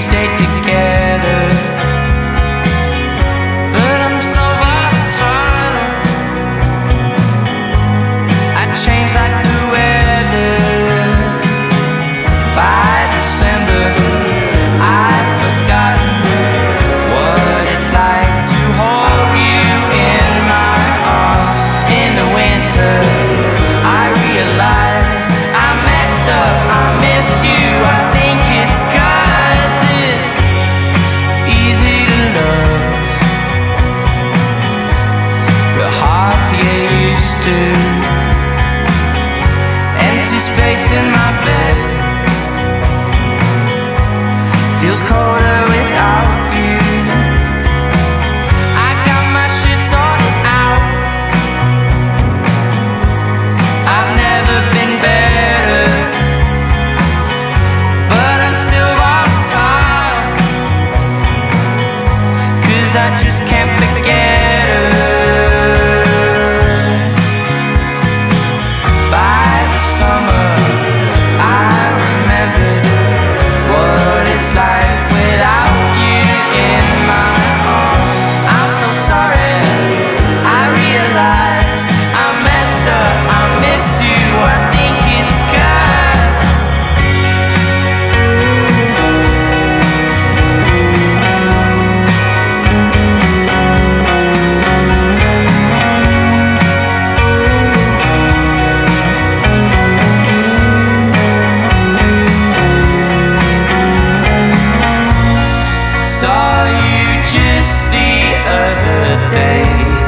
stay together. But I'm so volatile. I change like the weather. By December I've forgotten What it's like to hold you in my arms. In the winter I realize I messed up, I miss you. do. Empty space in my bed feels colder without you. I got my shit sorted out. I've never been better, but I'm still volatile. Cause I just can't. saw you just the other day.